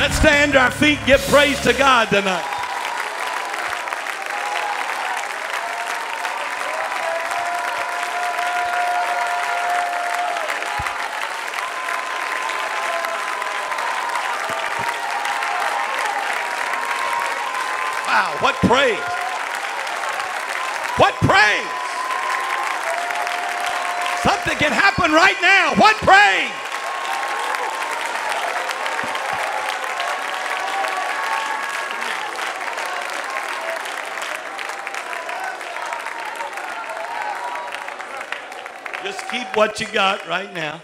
Let's stand to our feet, give praise to God tonight. Wow, what praise! What praise! Something can happen right now. What praise! What you got right now.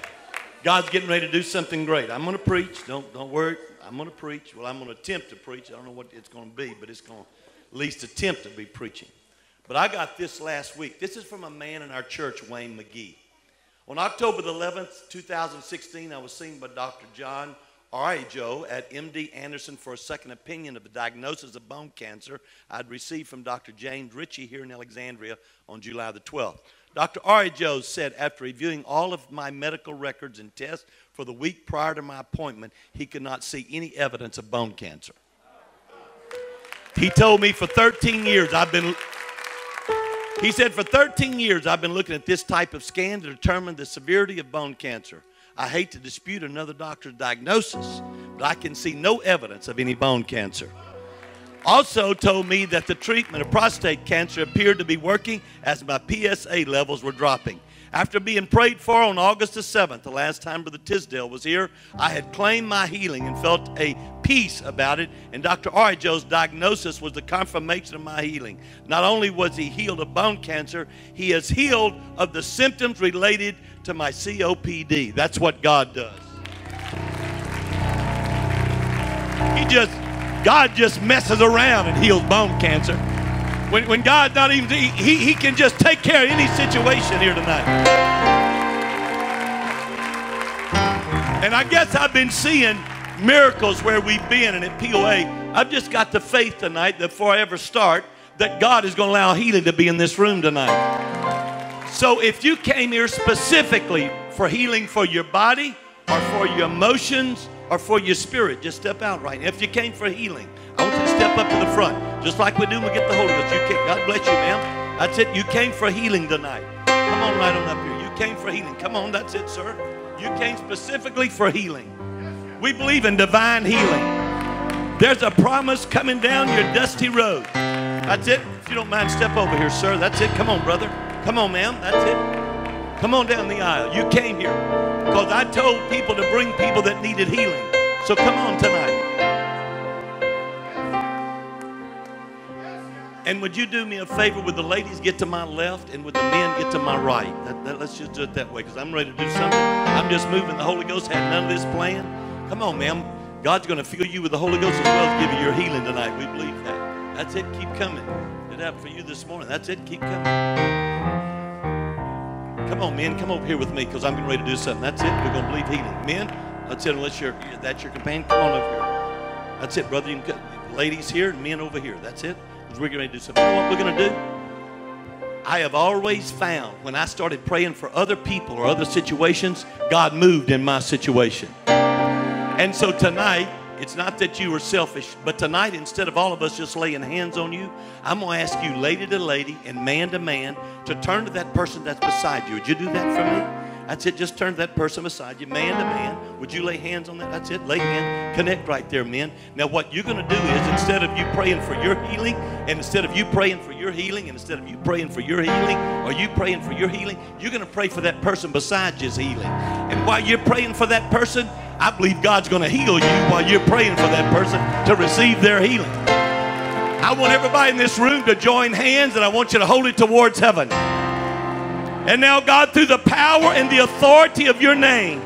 God's getting ready to do something great. I'm going to preach. Don't, don't worry. I'm going to preach. Well, I'm going to attempt to preach. I don't know what it's going to be, but it's going to at least attempt to be preaching. But I got this last week. This is from a man in our church, Wayne McGee. On October the 11th, 2016, I was seen by Dr. John Araujo at MD Anderson for a second opinion of the diagnosis of bone cancer I'd received from Dr. James Ritchie here in Alexandria on July the 12th. Dr. Araujo said after reviewing all of my medical records and tests for the week prior to my appointment, he could not see any evidence of bone cancer. He told me for 13 years I've been he said, For 13 years, I've been looking at this type of scan to determine the severity of bone cancer. I hate to dispute another doctor's diagnosis, but I can see no evidence of any bone cancer. Also, told me that the treatment of prostate cancer appeared to be working as my PSA levels were dropping. After being prayed for on August the 7th, the last time Brother Tisdale was here, I had claimed my healing and felt a peace about it. And Dr. Araujo's diagnosis was the confirmation of my healing. Not only was he healed of bone cancer, he is healed of the symptoms related to my COPD. That's what God does. He just, God just messes around and heals bone cancer. When, when God's not even, he, he can just take care of any situation here tonight. And I guess I've been seeing miracles where we've been and at POA. I've just got the faith tonight that before I ever start, that God is going to allow healing to be in this room tonight. So if you came here specifically for healing for your body or for your emotions or for your spirit, just step out right now. If you came for healing, I want you to step up to the front, just like we do when we get the Holy Ghost. You came, God bless you, ma'am. That's it. You came for healing tonight. Come on right on up here. You came for healing. Come on, that's it, sir. You came specifically for healing. We believe in divine healing. There's a promise coming down your dusty road. That's it. If you don't mind, step over here, sir. That's it. Come on, brother. Come on, ma'am. That's it. Come on down the aisle. You came here because I told people to bring people that needed healing. So come on tonight. And would you do me a favor? Would the ladies get to my left and would the men get to my right? That, that, let's just do it that way because I'm ready to do something. I'm just moving. The Holy Ghost had none of this plan. Come on, ma'am. God's going to fill you with the Holy Ghost as well as give you your healing tonight. We believe that. That's it. Keep coming. It happened for you this morning. That's it. Keep coming. Come on, men. Come over here with me because I'm getting ready to do something. That's it. We're going to believe healing. Men, that's it. Unless you're, that's your companion, come on over here. That's it, brother. You can, ladies here and men over here. That's it. We're going to do something. You know what we're going to do? I have always found when I started praying for other people or other situations, God moved in my situation. And so tonight, it's not that you were selfish, but tonight, instead of all of us just laying hands on you, I'm going to ask you, lady to lady and man to man, to turn to that person that's beside you. Would you do that for me? That's it. Just turn to that person beside you, man to man. Would you lay hands on that? That's it. Lay hands. Connect right there, men. Now, what you're going to do is instead of you praying for your healing, and instead of you praying for your healing, and instead of you praying for your healing, or you praying for your healing, you're going to pray for that person beside you's healing. And while you're praying for that person, I believe God's going to heal you while you're praying for that person to receive their healing. I want everybody in this room to join hands, and I want you to hold it towards heaven. And now, God, through the power and the authority of your name,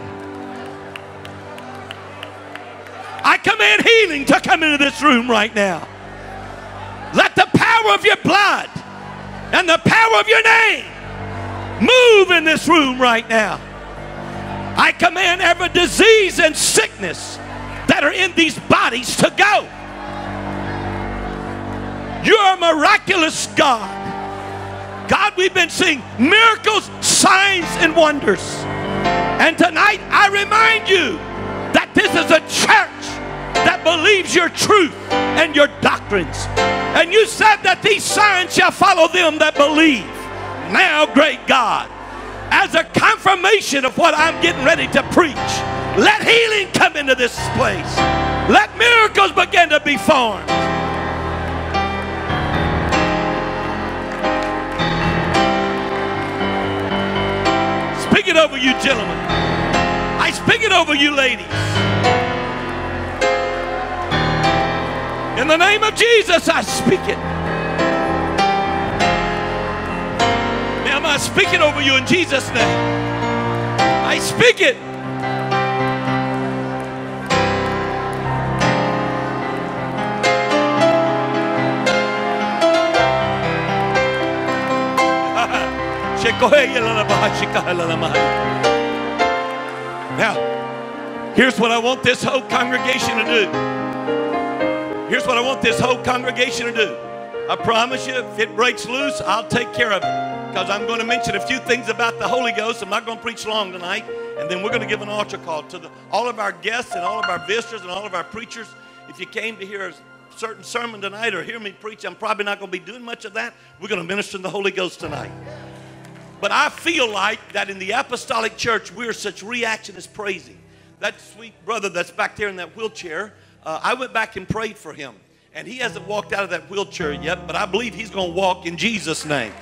I command healing to come into this room right now. Let the power of your blood and the power of your name move in this room right now. I command every disease and sickness that are in these bodies to go. You're a miraculous God. God, we've been seeing miracles, signs, and wonders. And tonight, I remind you that this is a church that believes your truth and your doctrines. And you said that these signs shall follow them that believe. Now, great God, as a confirmation of what I'm getting ready to preach, let healing come into this place. Let miracles begin to be formed. Speak it over you, gentlemen. I speak it over you, ladies. In the name of Jesus, I speak it. I speak it over you in Jesus' name. I speak it. Now, here's what I want this whole congregation to do. Here's what I want this whole congregation to do. I promise you, if it breaks loose, I'll take care of it. Because I'm going to mention a few things about the Holy Ghost. I'm not going to preach long tonight. And then we're going to give an altar call to the, all of our guests and all of our visitors and all of our preachers. If you came to hear a certain sermon tonight or hear me preach, I'm probably not going to be doing much of that. We're going to minister in the Holy Ghost tonight. But I feel like that in the apostolic church, we're such reactionist praising. That sweet brother that's back there in that wheelchair, uh, I went back and prayed for him. And he hasn't walked out of that wheelchair yet, but I believe he's going to walk in Jesus' name.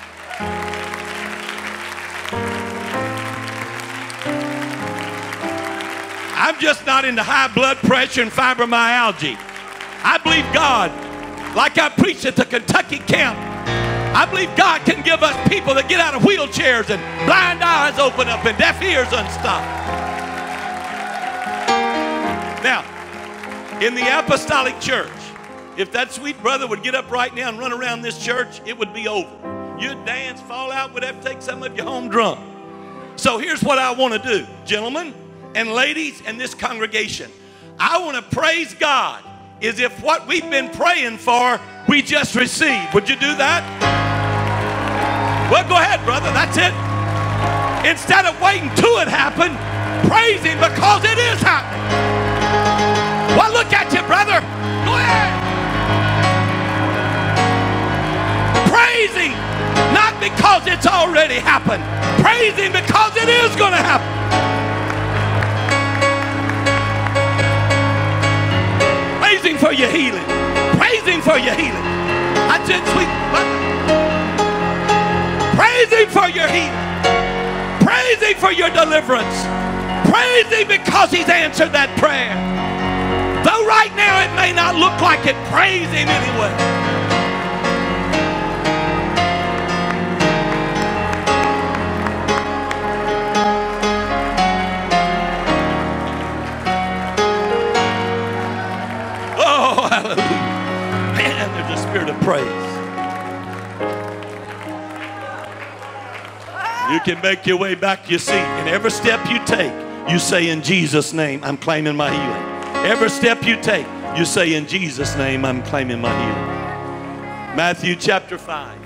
I'm just not into high blood pressure and fibromyalgia. I believe God, like I preached at the Kentucky camp, I believe God can give us people that get out of wheelchairs and blind eyes open up and deaf ears unstopped. Now, in the apostolic church, if that sweet brother would get up right now and run around this church, it would be over. You'd dance, fall out, would have to take some of you home drunk. So here's what I want to do, gentlemen and ladies in this congregation. I want to praise God as if what we've been praying for, we just received. Would you do that? Well, go ahead, brother. That's it. Instead of waiting to it happen, praise Him because it is happening. Well, look at you, brother. Go ahead. Praise Him, not because it's already happened. Praise Him because it is going to happen. Praise Him for your healing. Praise Him for your healing. I just sweet. Praise Him for your healing. Praise Him for your deliverance. Praise Him because He's answered that prayer. Though right now it may not look like it, praise Him anyway. Praise. You can make your way back to your seat. And every step you take, you say, In Jesus' name, I'm claiming my healing. Every step you take, you say, In Jesus' name, I'm claiming my healing. Matthew chapter 5.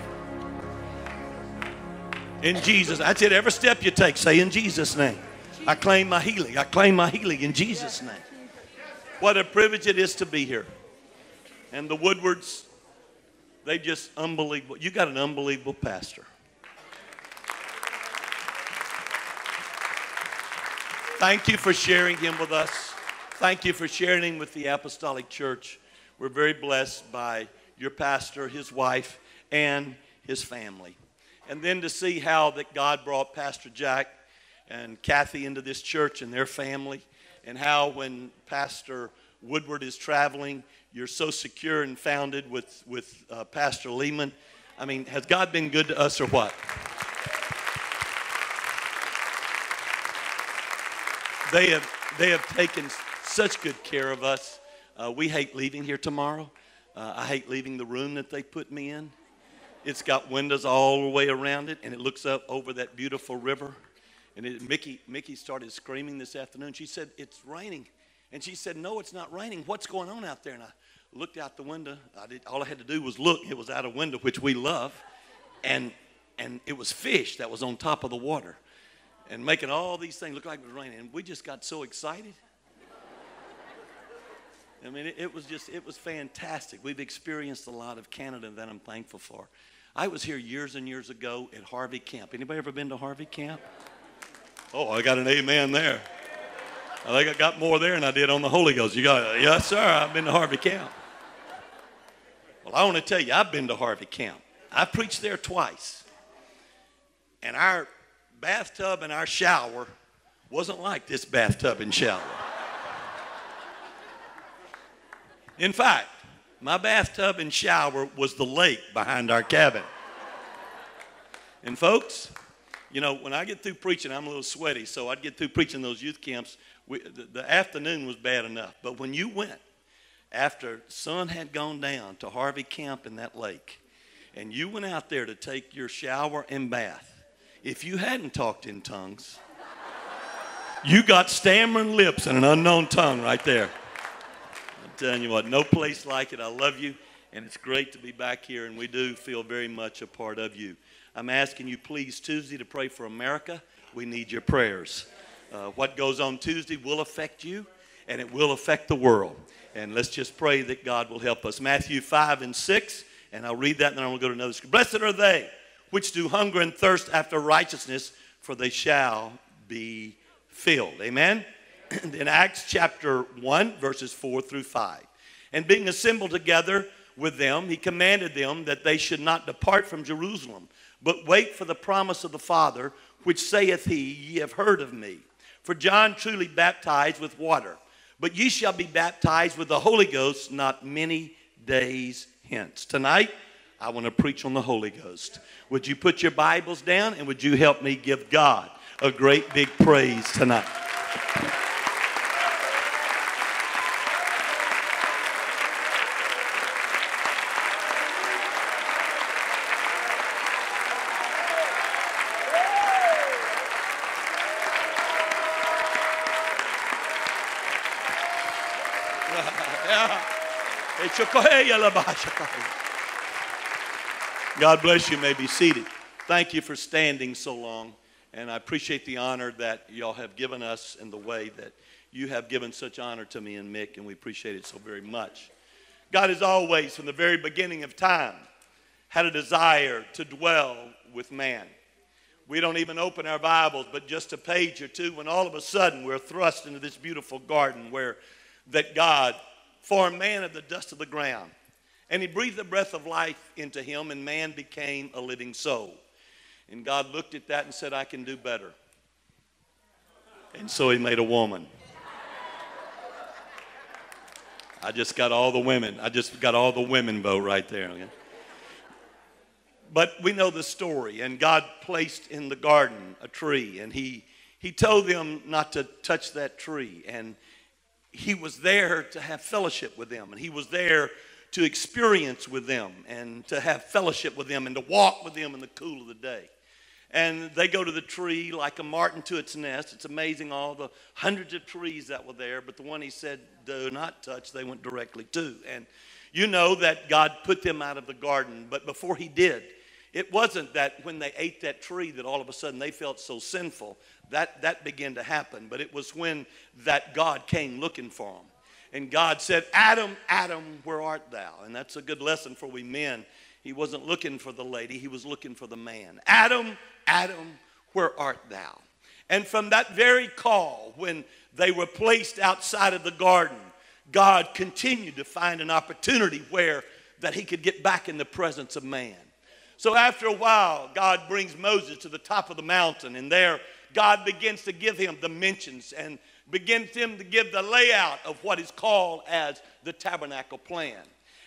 In Jesus. That's it. Every step you take, say, In Jesus' name. I claim my healing. I claim my healing in Jesus' name. What a privilege it is to be here. And the Woodwards, they just unbelievable. You got an unbelievable pastor. Thank you for sharing him with us. Thank you for sharing him with the Apostolic Church. We're very blessed by your pastor, his wife, and his family. And then to see how that God brought Pastor Jack and Kathy into this church and their family, and how when Pastor Woodward is traveling, you're so secure and founded with, with uh, Pastor Lehman. I mean, has God been good to us or what? They have, they have taken such good care of us. Uh, we hate leaving here tomorrow. Uh, I hate leaving the room that they put me in. It's got windows all the way around it, and it looks up over that beautiful river. And it, Mickey, Mickey started screaming this afternoon. She said, It's raining. And she said, No, it's not raining. What's going on out there? And I looked out the window. I did, all I had to do was look. It was out a window, which we love. And, and it was fish that was on top of the water and making all these things look like it was raining. And we just got so excited. I mean, it, it was just, it was fantastic. We've experienced a lot of Canada that I'm thankful for. I was here years and years ago at Harvey Camp. Anybody ever been to Harvey Camp? Oh, I got an amen there. I think I got more there than I did on the Holy Ghost. You got, yes, sir, I've been to Harvey Camp. Well, I want to tell you, I've been to Harvey Camp. I preached there twice. And our bathtub and our shower wasn't like this bathtub and shower. In fact, my bathtub and shower was the lake behind our cabin. And folks, you know, when I get through preaching, I'm a little sweaty, so I'd get through preaching those youth camps. We, the, the afternoon was bad enough, but when you went after sun had gone down to Harvey Camp in that lake, and you went out there to take your shower and bath, if you hadn't talked in tongues, you got stammering lips and an unknown tongue right there I'm telling you what, no place like it. I love you, and it's great to be back here, and we do feel very much a part of you. I'm asking you, please, Tuesday to pray for America. We need your prayers. Uh, what goes on Tuesday will affect you, and it will affect the world. And let's just pray that God will help us. Matthew 5 and 6, and I'll read that, and then I'll go to another scripture. Blessed are they which do hunger and thirst after righteousness, for they shall be filled. Amen? in Acts chapter 1, verses 4 through 5. And being assembled together with them, he commanded them that they should not depart from Jerusalem, but wait for the promise of the Father, which saith he, Ye have heard of me. For John truly baptized with water, but ye shall be baptized with the Holy Ghost not many days hence. Tonight, I want to preach on the Holy Ghost. Would you put your Bibles down and would you help me give God a great big praise tonight? God bless you. may be seated. Thank you for standing so long. And I appreciate the honor that y'all have given us and the way that you have given such honor to me and Mick, and we appreciate it so very much. God has always, from the very beginning of time, had a desire to dwell with man. We don't even open our Bibles, but just a page or two, when all of a sudden we're thrust into this beautiful garden where that God formed man of the dust of the ground and he breathed the breath of life into him, and man became a living soul. And God looked at that and said, I can do better. And so he made a woman. I just got all the women. I just got all the women vote right there. Okay? But we know the story. And God placed in the garden a tree, and he, he told them not to touch that tree. And he was there to have fellowship with them, and he was there to experience with them and to have fellowship with them and to walk with them in the cool of the day. And they go to the tree like a martin to its nest. It's amazing all the hundreds of trees that were there, but the one he said, do not touch, they went directly to. And you know that God put them out of the garden, but before he did, it wasn't that when they ate that tree that all of a sudden they felt so sinful. That, that began to happen, but it was when that God came looking for them and God said, Adam, Adam, where art thou? And that's a good lesson for we men. He wasn't looking for the lady, he was looking for the man. Adam, Adam, where art thou? And from that very call, when they were placed outside of the garden, God continued to find an opportunity where that he could get back in the presence of man. So after a while, God brings Moses to the top of the mountain, and there God begins to give him the dimensions and begins him to give the layout of what is called as the tabernacle plan.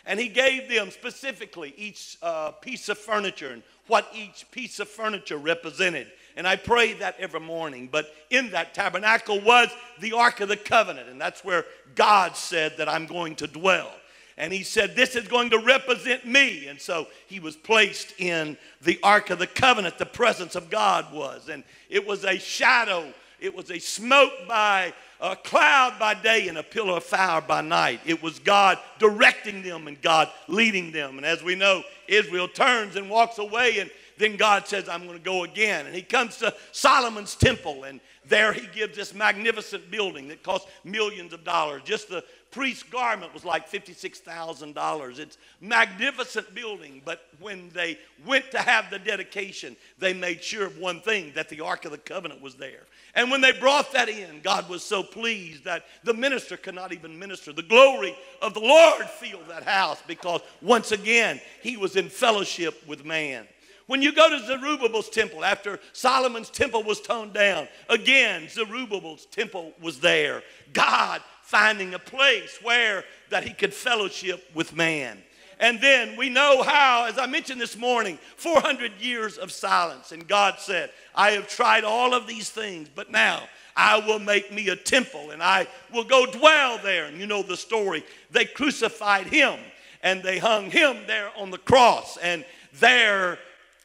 And he gave them specifically each uh, piece of furniture and what each piece of furniture represented. And I pray that every morning. But in that tabernacle was the Ark of the Covenant. And that's where God said that I'm going to dwell. And he said, This is going to represent me. And so he was placed in the Ark of the Covenant. The presence of God was. And it was a shadow it was a smoke by a cloud by day and a pillar of fire by night. It was God directing them and God leading them. And as we know, Israel turns and walks away, and then God says, I'm going to go again. And he comes to Solomon's temple, and there he gives this magnificent building that cost millions of dollars. Just the priest's garment was like $56,000. It's magnificent building, but when they went to have the dedication, they made sure of one thing, that the Ark of the Covenant was there. And when they brought that in, God was so pleased that the minister could not even minister. The glory of the Lord filled that house because once again, he was in fellowship with man. When you go to Zerubbabel's temple, after Solomon's temple was torn down, again, Zerubbabel's temple was there. God finding a place where that he could fellowship with man. And then we know how, as I mentioned this morning, 400 years of silence. And God said, I have tried all of these things, but now I will make me a temple and I will go dwell there. And you know the story. They crucified him and they hung him there on the cross. And there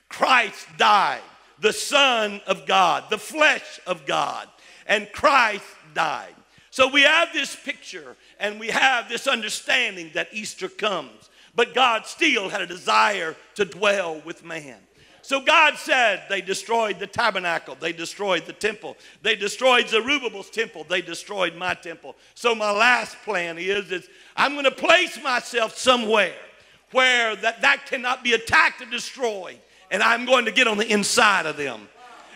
Christ died, the Son of God, the flesh of God. And Christ died. So we have this picture and we have this understanding that Easter comes. But God still had a desire to dwell with man. So God said they destroyed the tabernacle, they destroyed the temple, they destroyed Zerubbabel's temple, they destroyed my temple. So my last plan is, is I'm going to place myself somewhere where that, that cannot be attacked or destroyed, and I'm going to get on the inside of them.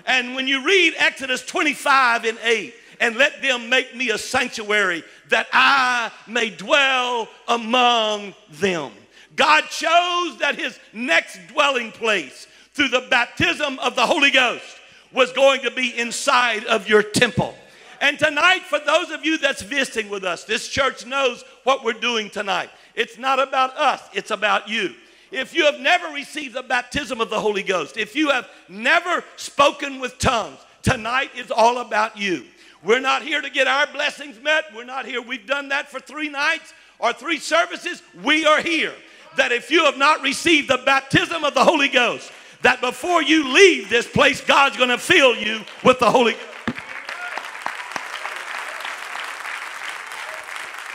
And when you read Exodus 25 and 8, and let them make me a sanctuary that I may dwell among them. God chose that his next dwelling place through the baptism of the Holy Ghost was going to be inside of your temple. And tonight, for those of you that's visiting with us, this church knows what we're doing tonight. It's not about us, it's about you. If you have never received the baptism of the Holy Ghost, if you have never spoken with tongues, tonight is all about you. We're not here to get our blessings met. We're not here. We've done that for three nights or three services. We are here. That if you have not received the baptism of the Holy Ghost, that before you leave this place, God's going to fill you with the Holy Ghost.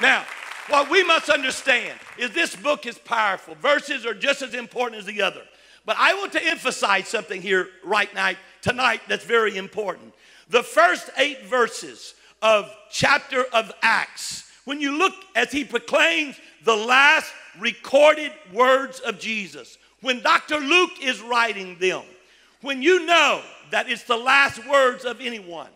Now, what we must understand is this book is powerful. Verses are just as important as the other. But I want to emphasize something here right now, tonight that's very important. The first eight verses of chapter of Acts, when you look as he proclaims the last recorded words of Jesus, when Dr. Luke is writing them, when you know that it's the last words of anyone,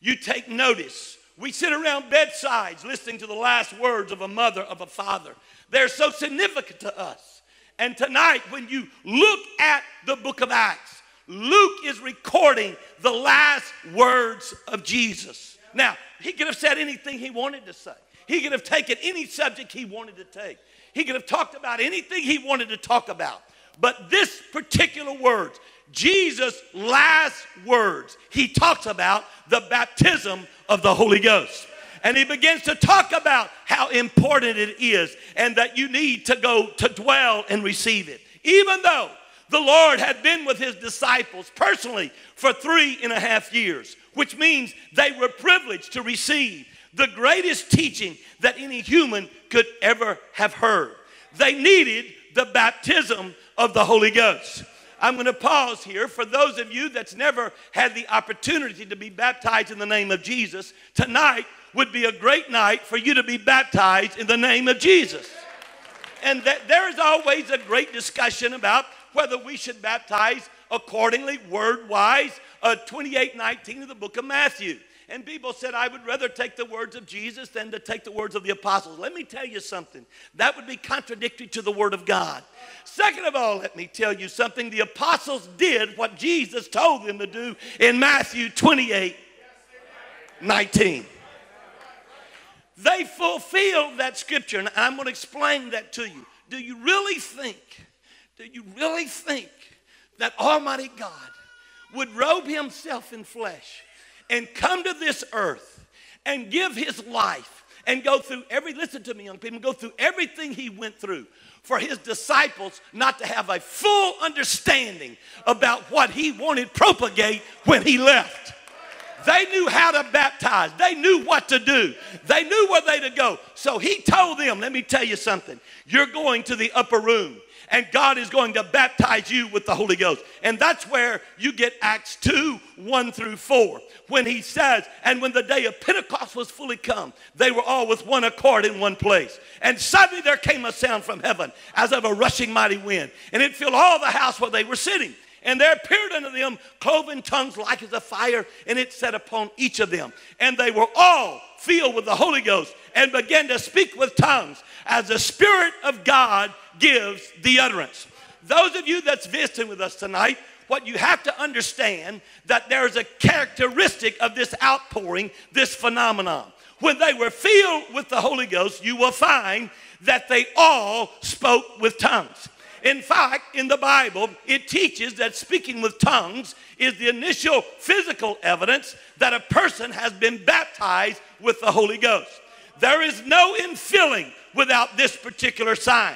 you take notice. We sit around bedsides listening to the last words of a mother, of a father. They're so significant to us. And tonight, when you look at the book of Acts, Luke is recording the last words of Jesus. Now, he could have said anything he wanted to say. He could have taken any subject he wanted to take. He could have talked about anything he wanted to talk about. But this particular words, Jesus' last words, he talks about the baptism of the Holy Ghost. And he begins to talk about how important it is and that you need to go to dwell and receive it. Even though the Lord had been with his disciples personally for three and a half years, which means they were privileged to receive the greatest teaching that any human could ever have heard. They needed the baptism of the Holy Ghost. I'm going to pause here for those of you that's never had the opportunity to be baptized in the name of Jesus. Tonight would be a great night for you to be baptized in the name of Jesus. And that there is always a great discussion about whether we should baptize accordingly, word wise, uh, 28 19 of the book of Matthew. And people said, I would rather take the words of Jesus than to take the words of the apostles. Let me tell you something. That would be contradictory to the word of God. Second of all, let me tell you something. The apostles did what Jesus told them to do in Matthew 28 19. They fulfilled that scripture, and I'm going to explain that to you. Do you really think do you really think that Almighty God would robe himself in flesh and come to this earth and give his life and go through every, listen to me, young people, go through everything he went through for his disciples not to have a full understanding about what he wanted propagate when he left. They knew how to baptize. They knew what to do. They knew where they to go. So he told them, let me tell you something. You're going to the upper room and God is going to baptize you with the Holy Ghost. And that's where you get Acts 2 1 through 4, when he says, And when the day of Pentecost was fully come, they were all with one accord in one place. And suddenly there came a sound from heaven as of a rushing mighty wind, and it filled all the house where they were sitting. And there appeared unto them cloven tongues like as a fire, and it set upon each of them. And they were all filled with the Holy Ghost and began to speak with tongues as the Spirit of God gives the utterance. Those of you that's visiting with us tonight, what you have to understand that there is a characteristic of this outpouring, this phenomenon. When they were filled with the Holy Ghost, you will find that they all spoke with tongues. In fact, in the Bible, it teaches that speaking with tongues is the initial physical evidence that a person has been baptized with the Holy Ghost. There is no infilling without this particular sign.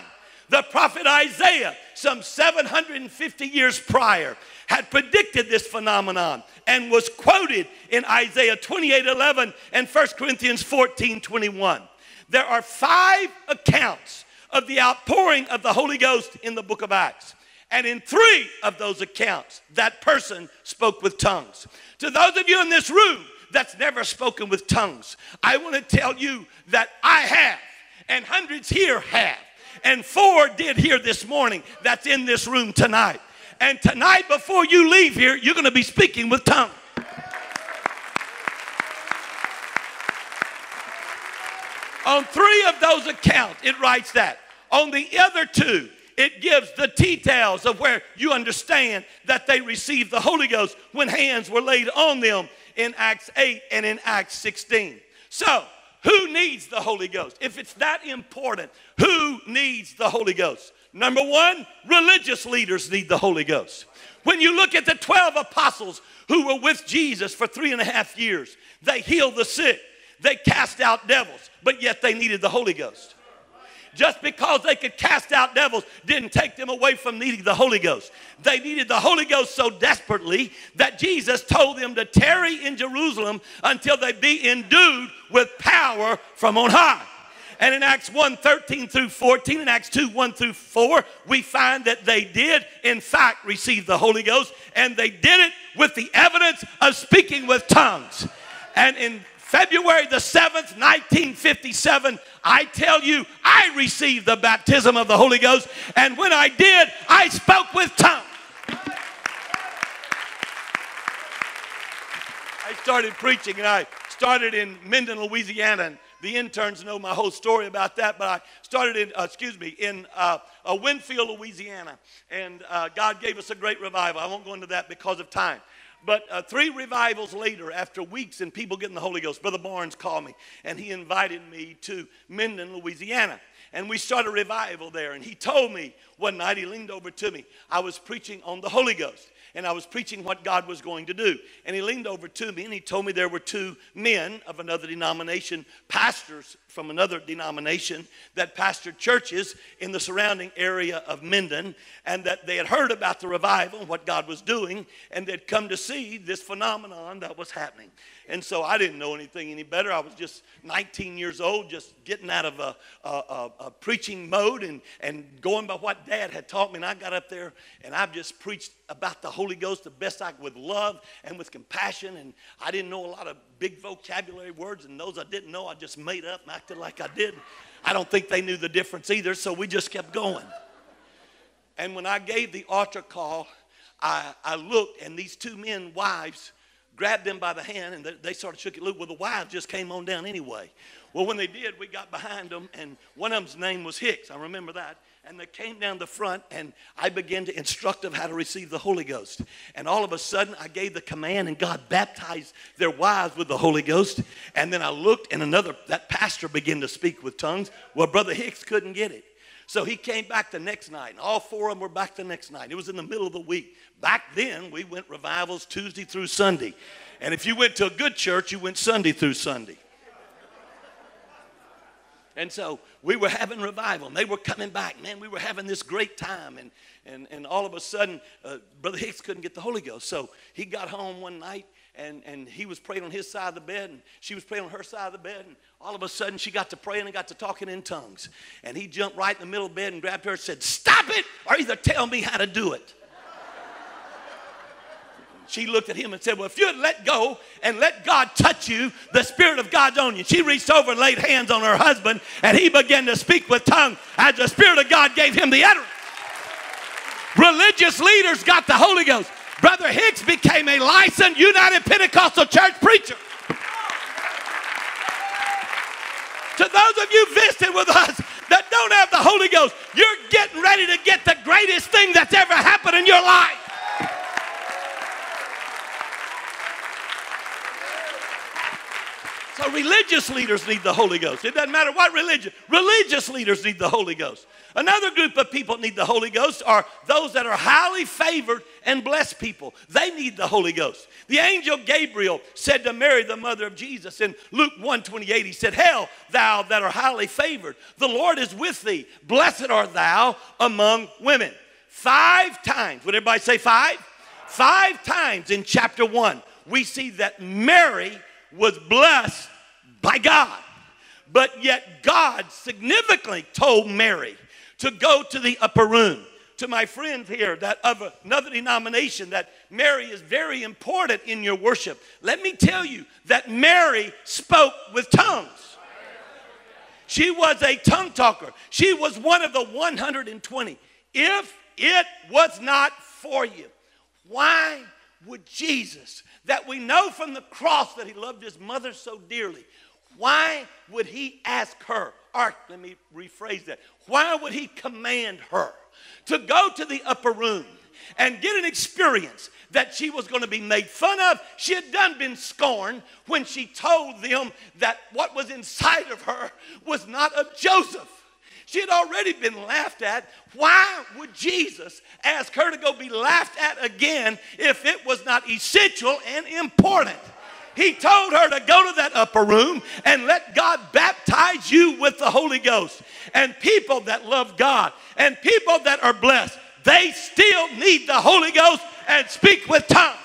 The prophet Isaiah, some 750 years prior, had predicted this phenomenon and was quoted in Isaiah 28 11 and 1 Corinthians 14 21. There are five accounts of the outpouring of the Holy Ghost in the book of Acts. And in three of those accounts, that person spoke with tongues. To those of you in this room that's never spoken with tongues, I want to tell you that I have, and hundreds here have, and four did here this morning that's in this room tonight. And tonight, before you leave here, you're going to be speaking with tongues. On three of those accounts, it writes that. On the other two, it gives the details of where you understand that they received the Holy Ghost when hands were laid on them in Acts 8 and in Acts 16. So, who needs the Holy Ghost? If it's that important, who needs the Holy Ghost? Number one, religious leaders need the Holy Ghost. When you look at the 12 apostles who were with Jesus for three and a half years, they healed the sick, they cast out devils, but yet they needed the Holy Ghost just because they could cast out devils didn't take them away from needing the Holy Ghost. They needed the Holy Ghost so desperately that Jesus told them to tarry in Jerusalem until they be endued with power from on high. And in Acts 1 13 through 14, in Acts 2 1 through 4, we find that they did, in fact, receive the Holy Ghost, and they did it with the evidence of speaking with tongues. And in February the 7th, 1957, I tell you, I received the baptism of the Holy Ghost, and when I did, I spoke with tongues. I started preaching, and I started in Minden, Louisiana, and the interns know my whole story about that, but I started in, uh, excuse me, in uh, uh, Winnfield, Louisiana, and uh, God gave us a great revival. I won't go into that because of time. But uh, three revivals later, after weeks and people getting the Holy Ghost, Brother Barnes called me and he invited me to Minden, Louisiana. And we started a revival there. And he told me one night, he leaned over to me, I was preaching on the Holy Ghost and I was preaching what God was going to do. And he leaned over to me and he told me there were two men of another denomination, pastors from another denomination, that pastored churches in the surrounding area of Minden, and that they had heard about the revival and what God was doing, and they'd come to see this phenomenon that was happening. And so I didn't know anything any better. I was just 19 years old, just getting out of a, a, a, a preaching mode and, and going by what dad had taught me. And I got up there and I've just preached about the Holy Ghost the best I could with love and with compassion. And I didn't know a lot of big vocabulary words, and those I didn't know, I just made up and acted like I did. I don't think they knew the difference either, so we just kept going. And when I gave the altar call, I, I looked, and these two men, wives, grabbed them by the hand and they started shook it loose. Well, the wives just came on down anyway. Well, when they did, we got behind them, and one of them's name was Hicks. I remember that. And they came down the front, and I began to instruct them how to receive the Holy Ghost. And all of a sudden, I gave the command, and God baptized their wives with the Holy Ghost. And then I looked, and another, that pastor began to speak with tongues. Well, Brother Hicks couldn't get it. So he came back the next night, and all four of them were back the next night. It was in the middle of the week. Back then, we went revivals Tuesday through Sunday. And if you went to a good church, you went Sunday through Sunday. And so we were having revival, and they were coming back. Man, we were having this great time. And, and, and all of a sudden, uh, Brother Hicks couldn't get the Holy Ghost. So he got home one night, and, and he was praying on his side of the bed, and she was praying on her side of the bed, and all of a sudden she got to praying and got to talking in tongues. And he jumped right in the middle of the bed and grabbed her and said, Stop it, or either tell me how to do it. She looked at him and said, Well, if you'd let go and let God touch you, the Spirit of God's on you. She reached over and laid hands on her husband, and he began to speak with tongue as the Spirit of God gave him the utterance. Religious leaders got the Holy Ghost. Brother Hicks became a licensed United Pentecostal Church preacher. To those of you visiting with us that don't have the Holy Ghost, you're getting ready to get the greatest thing that's ever happened in your life. So religious leaders need the Holy Ghost. It doesn't matter what religion. Religious leaders need the Holy Ghost. Another group of people need the Holy Ghost are those that are highly favored and blessed people. They need the Holy Ghost. The angel Gabriel said to Mary, the mother of Jesus, in Luke 128, he said, Hail, thou that are highly favored, the Lord is with thee. Blessed art thou among women. Five times, would everybody say five? Five times in chapter 1, we see that Mary was blessed by God. But yet, God significantly told Mary to go to the upper room. To my friends here that of another denomination, that Mary is very important in your worship. Let me tell you that Mary spoke with tongues. She was a tongue talker. She was one of the 120. If it was not for you, why would Jesus, that we know from the cross that he loved his mother so dearly, why would he ask her? Let me rephrase that. Why would he command her to go to the upper room and get an experience that she was going to be made fun of? She had done been scorned when she told them that what was inside of her was not of Joseph. She had already been laughed at. Why would Jesus ask her to go be laughed at again if it was not essential and important? He told her to go to that upper room and let God baptize you with the Holy Ghost. And people that love God and people that are blessed, they still need the Holy Ghost and speak with tongues.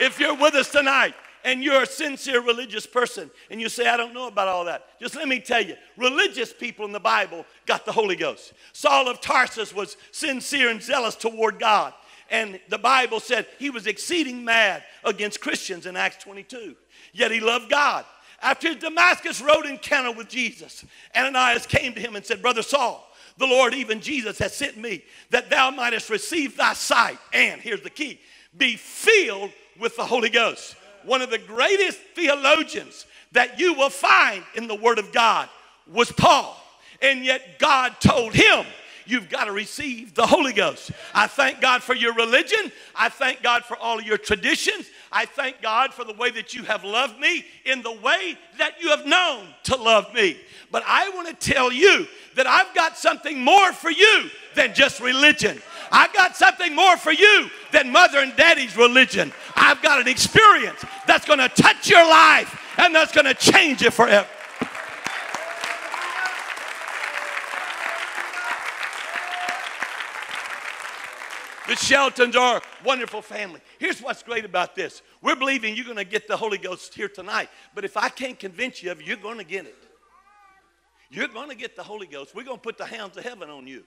If you're with us tonight and you're a sincere religious person and you say, I don't know about all that, just let me tell you religious people in the Bible got the Holy Ghost. Saul of Tarsus was sincere and zealous toward God. And the Bible said he was exceeding mad against Christians in Acts 22. Yet he loved God. After his Damascus road encounter with Jesus, Ananias came to him and said, Brother Saul, the Lord, even Jesus, has sent me that thou mightest receive thy sight. And here's the key be filled with the Holy Ghost one of the greatest theologians that you will find in the Word of God was Paul. And yet God told him, You've got to receive the Holy Ghost. I thank God for your religion. I thank God for all of your traditions. I thank God for the way that you have loved me in the way that you have known to love me. But I want to tell you that I've got something more for you than just religion. I've got something more for you than mother and daddy's religion. I've got an experience that's going to touch your life and that's going to change it forever. The Sheltons are a wonderful family. Here's what's great about this. We're believing you're going to get the Holy Ghost here tonight. But if I can't convince you of it, you're going to get it. You're going to get the Holy Ghost. We're going to put the hounds of heaven on you.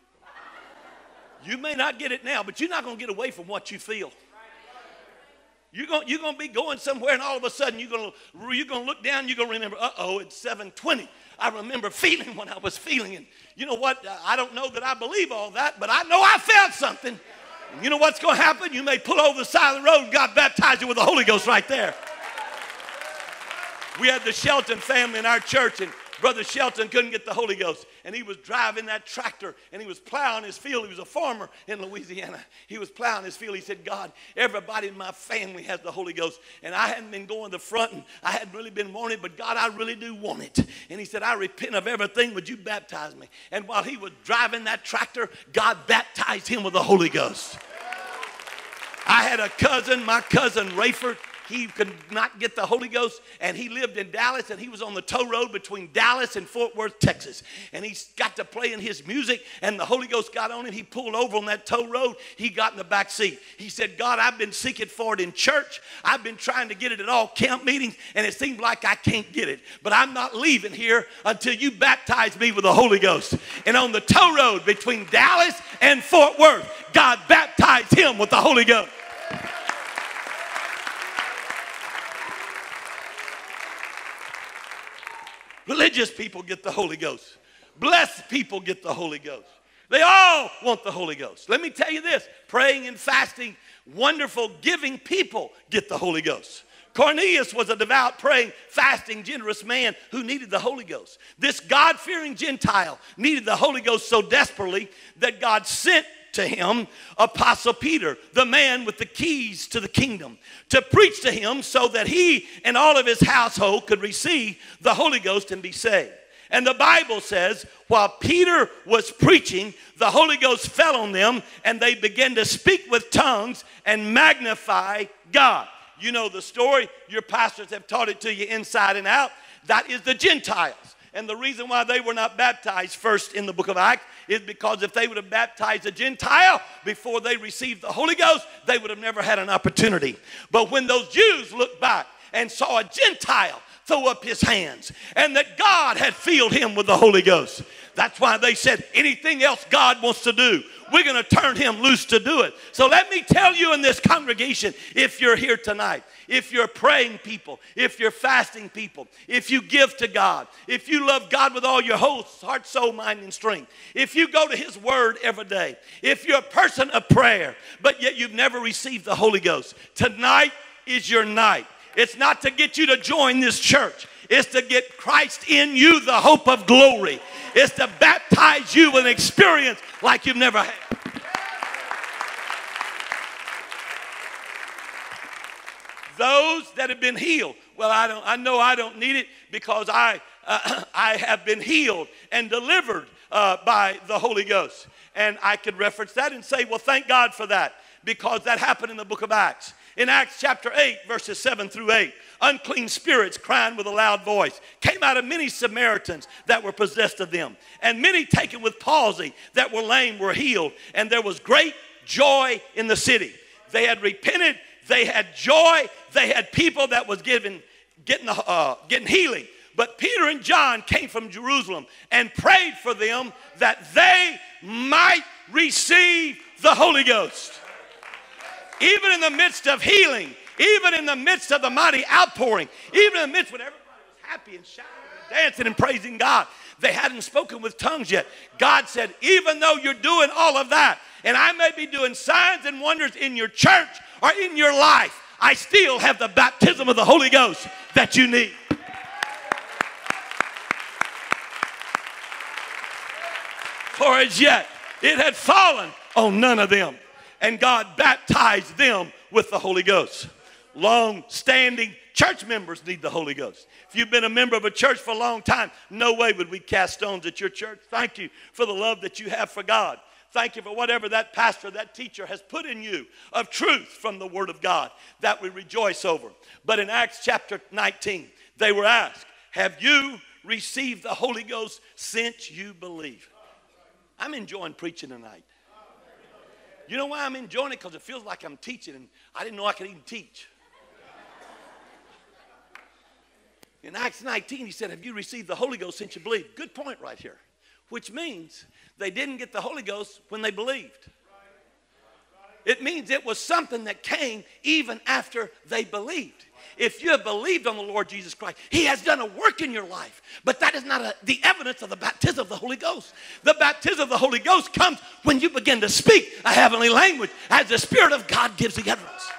You may not get it now, but you're not going to get away from what you feel. You're going, you're to be going somewhere, and all of a sudden you're going to, you're going to look down, you're going to remember, uh oh, it's 720. I remember feeling what I was feeling. And you know what? I don't know that I believe all that, but I know I felt something. And you know what's going to happen? You may pull over the side of the road and God baptize you with the Holy Ghost right there. We had the Shelton family in our church, and Brother Shelton couldn't get the Holy Ghost, and he was driving that tractor and he was plowing his field. He was a farmer in Louisiana. He was plowing his field. He said, God, everybody in my family has the Holy Ghost, and I hadn't been going to the front, and I hadn't really been wanting but God, I really do want it. And he said, I repent of everything. Would you baptize me? And while he was driving that tractor, God baptized him with the Holy Ghost. I had a cousin, my cousin Rayford he could not get the Holy Ghost, and he lived in Dallas, and he was on the tow road between Dallas and Fort Worth, Texas. And he got to playing his music, and the Holy Ghost got on him. He pulled over on that tow road. He got in the back seat. He said, God, I've been seeking for it in church. I've been trying to get it at all camp meetings, and it seems like I can't get it. But I'm not leaving here until you baptize me with the Holy Ghost. And on the tow road between Dallas and Fort Worth, God baptized him with the Holy Ghost. Religious people get the Holy Ghost. Blessed people get the Holy Ghost. They all want the Holy Ghost. Let me tell you this praying and fasting, wonderful, giving people get the Holy Ghost. Cornelius was a devout, praying, fasting, generous man who needed the Holy Ghost. This God fearing Gentile needed the Holy Ghost so desperately that God sent to him Apostle Peter, the man with the keys to the kingdom, to preach to him so that he and all of his household could receive the Holy Ghost and be saved. And the Bible says, while Peter was preaching, the Holy Ghost fell on them and they began to speak with tongues and magnify God. You know the story, your pastors have taught it to you inside and out. That is the Gentiles. And the reason why they were not baptized first in the book of Acts is because if they would have baptized a Gentile before they received the Holy Ghost, they would have never had an opportunity. But when those Jews looked back and saw a Gentile throw up his hands and that God had filled him with the Holy Ghost, that's why they said anything else God wants to do, we're going to turn him loose to do it. So let me tell you in this congregation, if you're here tonight, if you're praying people, if you're fasting people, if you give to God, if you love God with all your whole heart, soul, mind, and strength, if you go to His Word every day, if you're a person of prayer, but yet you've never received the Holy Ghost, tonight is your night. It's not to get you to join this church. It's to get Christ in you, the hope of glory. It's to baptize you with an experience like you've never had. Those that have been healed. Well, I don't. I know I don't need it because I uh, I have been healed and delivered uh, by the Holy Ghost. And I could reference that and say, well, thank God for that because that happened in the book of Acts. In Acts chapter 8, verses 7 through 8, unclean spirits crying with a loud voice came out of many Samaritans that were possessed of them. And many taken with palsy that were lame were healed. And there was great joy in the city. They had repented, they had joy, they had people that was given, getting, uh, getting healing. But Peter and John came from Jerusalem and prayed for them that they might receive the Holy Ghost. Even in the midst of healing, even in the midst of the mighty outpouring, even in the midst when everybody was happy and shouting and dancing and praising God, they hadn't spoken with tongues yet. God said, even though you're doing all of that, and I may be doing signs and wonders in your church or in your life, I still have the baptism of the Holy Ghost that you need. For as yet it had fallen on none of them and God baptized them with the Holy Ghost. Long standing church members need the Holy Ghost. If you've been a member of a church for a long time, no way would we cast stones at your church. Thank you for the love that you have for God. Thank you for whatever that pastor, that teacher has put in you of truth from the Word of God that we rejoice over. But in Acts chapter 19, they were asked, Have you received the Holy Ghost since you believe? I'm enjoying preaching tonight. You know why I'm enjoying it? Because it feels like I'm teaching, and I didn't know I could even teach. In Acts 19, he said, Have you received the Holy Ghost since you believed? Good point right here. Which means they didn't get the Holy Ghost when they believed. It means it was something that came even after they believed if you have believed on the Lord Jesus Christ, He has done a work in your life. But that is not a, the evidence of the baptism of the Holy Ghost. The baptism of the Holy Ghost comes when you begin to speak a heavenly language as the Spirit of God gives the utterance.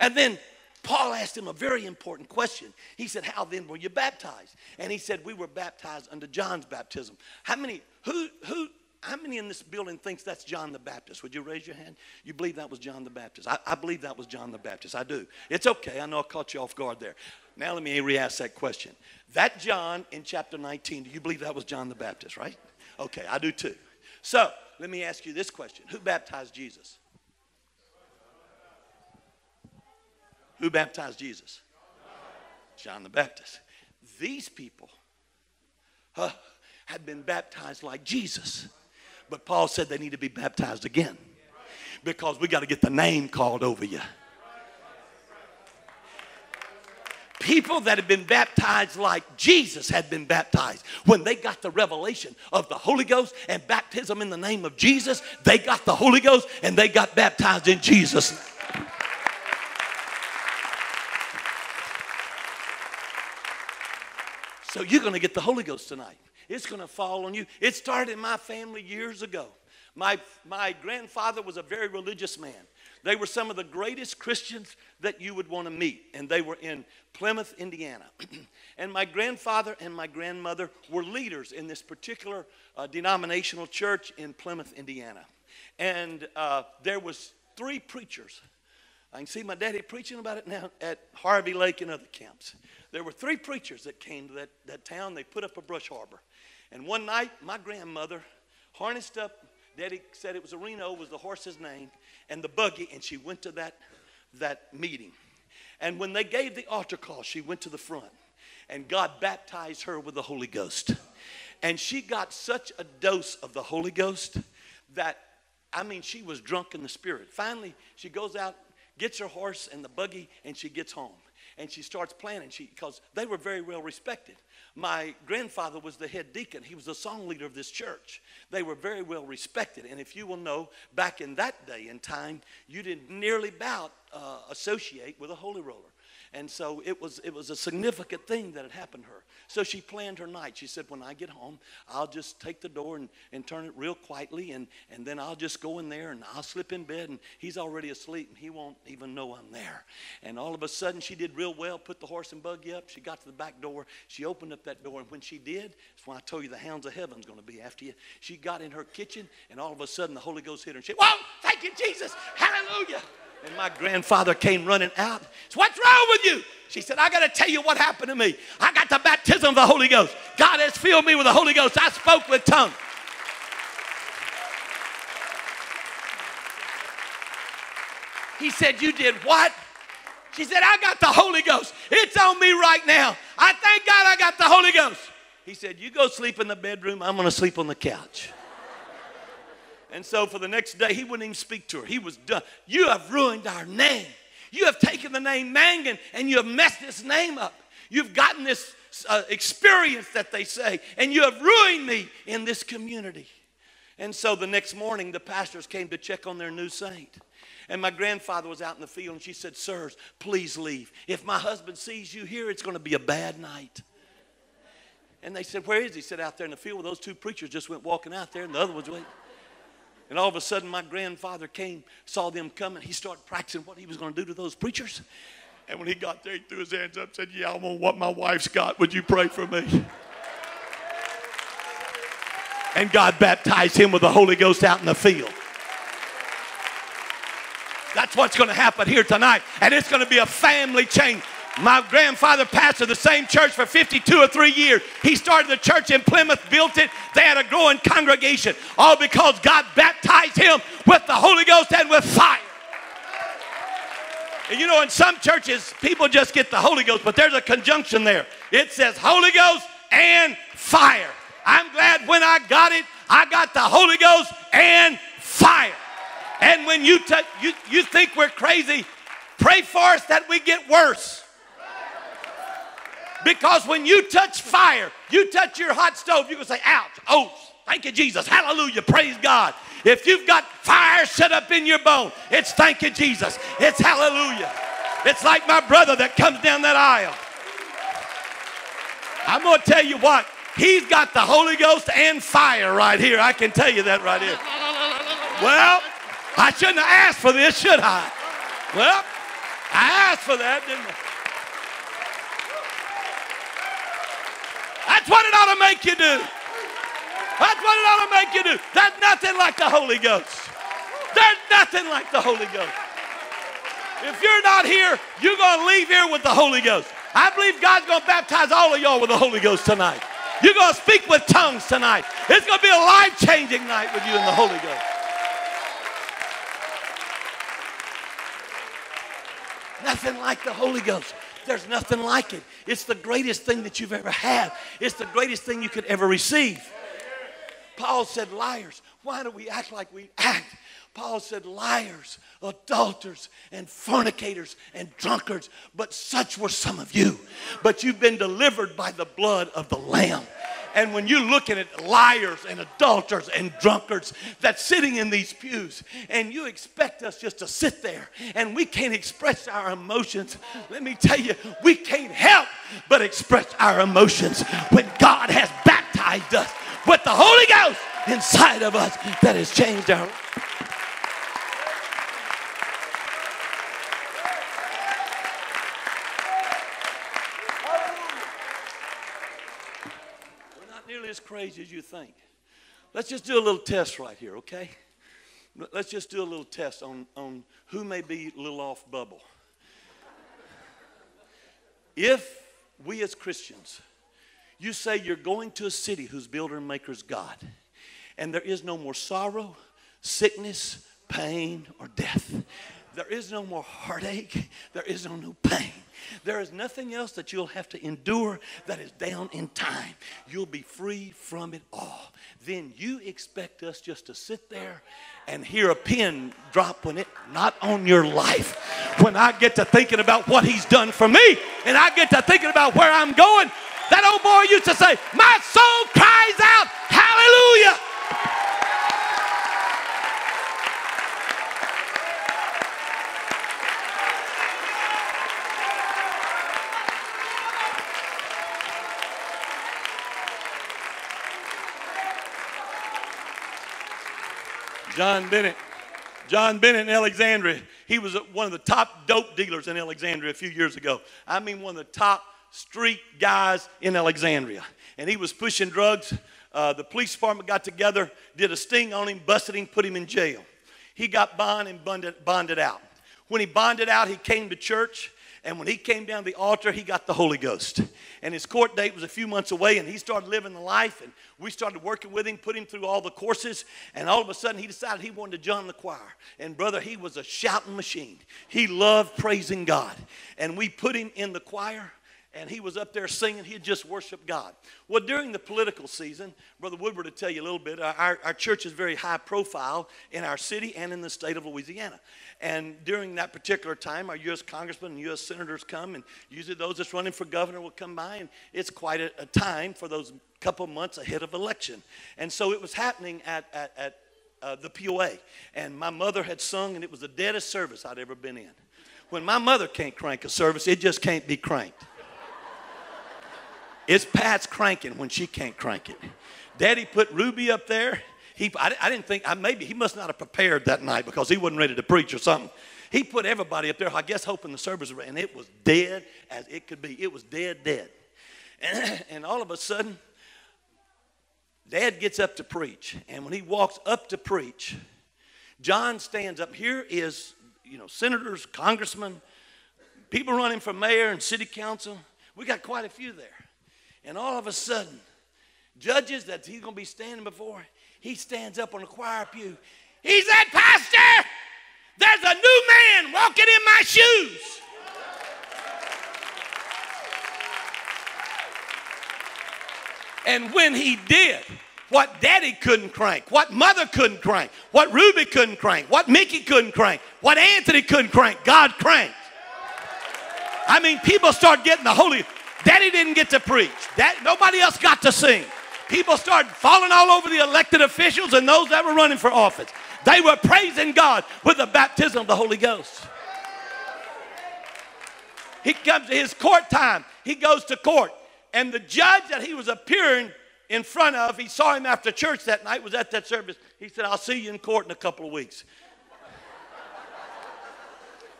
And then Paul asked him a very important question. He said, How then were you baptized? And he said, We were baptized under John's baptism. How many, who, who, how many in this building thinks that's John the Baptist? Would you raise your hand? You believe that was John the Baptist? I, I believe that was John the Baptist. I do. It's okay. I know I caught you off guard there. Now let me re-ask that question. That John in chapter 19, do you believe that was John the Baptist, right? Okay, I do too. So let me ask you this question. Who baptized Jesus? Who baptized Jesus? John the Baptist. These people uh, had been baptized like Jesus. But Paul said they need to be baptized again because we got to get the name called over you. People that had been baptized like Jesus had been baptized, when they got the revelation of the Holy Ghost and baptism in the name of Jesus, they got the Holy Ghost and they got baptized in Jesus' So you're going to get the Holy Ghost tonight. It's going to fall on you. It started in my family years ago. My, my grandfather was a very religious man. They were some of the greatest Christians that you would want to meet, and they were in Plymouth, Indiana. and my grandfather and my grandmother were leaders in this particular uh, denominational church in Plymouth, Indiana. And uh, there was three preachers. I can see my daddy preaching about it now at Harvey Lake and other camps. There were three preachers that came to that, that town. They put up a brush harbor. And one night, my grandmother harnessed up, Daddy said it was a Reno, was the horse's name, and the buggy, and she went to that, that meeting. And when they gave the altar call, she went to the front, and God baptized her with the Holy Ghost. And she got such a dose of the Holy Ghost that, I mean, she was drunk in the spirit. Finally, she goes out, gets her horse and the buggy, and she gets home and she starts planning. She because they were very well respected. My grandfather was the head deacon. He was the song leader of this church. They were very well respected. And if you will know, back in that day and time, you didn't nearly about uh, associate with a holy roller. And so it was, it was a significant thing that had happened to her. So she planned her night. She said, When I get home, I'll just take the door and, and turn it real quietly, and, and then I'll just go in there and I'll slip in bed, and he's already asleep, and he won't even know I'm there. And all of a sudden, she did real well, put the horse and buggy up. She got to the back door. She opened up that door, and when she did, that's why I told you the hounds of heaven's going to be after you. She got in her kitchen, and all of a sudden, the Holy Ghost hit her, and she, said, Whoa, thank you, Jesus. Hallelujah. And my grandfather came running out. So what's wrong with you? She said, I got to tell you what happened to me. I got the baptism of the Holy Ghost. God has filled me with the Holy Ghost. I spoke with tongues. He said, You did what? She said, I got the Holy Ghost. It's on me right now. I thank God I got the Holy Ghost. He said, You go sleep in the bedroom. I'm going to sleep on the couch. And so for the next day, he wouldn't even speak to her. He was done. You have ruined our name. You have taken the name Mangun and you have messed this name up. You've gotten this uh, experience that they say, and you have ruined me in this community. And so the next morning, the pastors came to check on their new saint. And my grandfather was out in the field, and she said, Sirs, please leave. If my husband sees you here, it's going to be a bad night. And they said, Where is he? He said, Out there in the field. Well, those two preachers just went walking out there, and the other ones went. And all of a sudden, my grandfather came, saw them coming. He started practicing what he was going to do to those preachers. And when he got there, he threw his hands up and said, Yeah, I want what my wife's got. Would you pray for me? And God baptized him with the Holy Ghost out in the field. That's what's going to happen here tonight. And it's going to be a family change. My grandfather pastored the same church for 52 or three years. He started the church in Plymouth, built it. They had a growing congregation, all because God baptized him with the Holy Ghost and with fire. And you know, in some churches, people just get the Holy Ghost, but there's a conjunction there. It says Holy Ghost and fire. I'm glad when I got it, I got the Holy Ghost and fire. And when you, you, you think we're crazy, pray for us that we get worse. Because when you touch fire, you touch your hot stove, you can say, ouch, oh, thank you, Jesus, hallelujah, praise God. If you've got fire set up in your bone, it's thank you, Jesus, it's hallelujah. It's like my brother that comes down that aisle. I'm going to tell you what, he's got the Holy Ghost and fire right here. I can tell you that right here. Well, I shouldn't have asked for this, should I? Well, I asked for that, didn't I? That's what it ought to make you do. That's what it ought to make you do. There's nothing like the Holy Ghost. There's nothing like the Holy Ghost. If you're not here, you're going to leave here with the Holy Ghost. I believe God's going to baptize all of y'all with the Holy Ghost tonight. You're going to speak with tongues tonight. It's going to be a life changing night with you in the Holy Ghost. Nothing like the Holy Ghost. There's nothing like it. It's the greatest thing that you've ever had. It's the greatest thing you could ever receive. Paul said, liars. Why do we act like we act? Paul said, liars, adulterers, and fornicators, and drunkards. But such were some of you. But you've been delivered by the blood of the Lamb. And when you're looking at liars and adulterers and drunkards that's sitting in these pews, and you expect us just to sit there and we can't express our emotions, let me tell you, we can't help but express our emotions when God has baptized us with the Holy Ghost inside of us that has changed our as crazy as you think. Let's just do a little test right here, okay? Let's just do a little test on, on who may be a little off bubble. If we as Christians, you say you're going to a city whose builder and maker is God, and there is no more sorrow, sickness, pain, or death. There is no more heartache. There is no new pain. There is nothing else that you'll have to endure that is down in time. You'll be free from it all. Then you expect us just to sit there and hear a pin drop when it not on your life. When I get to thinking about what he's done for me and I get to thinking about where I'm going, that old boy used to say, My soul cries out, Hallelujah. John Bennett. John Bennett in Alexandria. He was one of the top dope dealers in Alexandria a few years ago. I mean, one of the top street guys in Alexandria. And he was pushing drugs. Uh, the police department got together, did a sting on him, busted him, put him in jail. He got bond and bonded, bonded out. When he bonded out, he came to church. And when he came down the altar, he got the Holy Ghost. And his court date was a few months away, and he started living the life. And we started working with him, put him through all the courses, and all of a sudden he decided he wanted to join the choir. And brother, he was a shouting machine. He loved praising God. And we put him in the choir and he was up there singing. He just worshiped God. Well, during the political season, Brother Woodward to tell you a little bit, our, our church is very high profile in our city and in the state of Louisiana. And during that particular time, our U.S. congressmen and U.S. senators come, and usually those that's running for governor will come by, and it's quite a, a time for those couple months ahead of election. And so it was happening at, at, at uh, the POA. And my mother had sung, and it was the deadest service I'd ever been in. When my mother can't crank a service, it just can't be cranked. It's Pat's cranking when she can't crank it. Daddy put Ruby up there. He, I, I didn't think, I, maybe he must not have prepared that night because he wasn't ready to preach or something. He put everybody up there, I guess, hoping the service, and it was dead as it could be. It was dead, dead. And, and all of a sudden, Dad gets up to preach. And when he walks up to preach, John stands up. Here is, you know, senators, congressmen, people running for mayor and city council. We got quite a few there. And all of a sudden, judges that he's going to be standing before, he stands up on the choir pew. He said, Pastor, there's a new man walking in my shoes. And when he did, what daddy couldn't crank, what mother couldn't crank, what Ruby couldn't crank, what Mickey couldn't crank, what Anthony couldn't crank, God cranked. I mean, people start getting the Holy Daddy didn't get to preach. That, nobody else got to sing. People started falling all over the elected officials and those that were running for office. They were praising God with the baptism of the Holy Ghost. He comes to his court time. He goes to court. And the judge that he was appearing in front of, he saw him after church that night, was at that service. He said, I'll see you in court in a couple of weeks.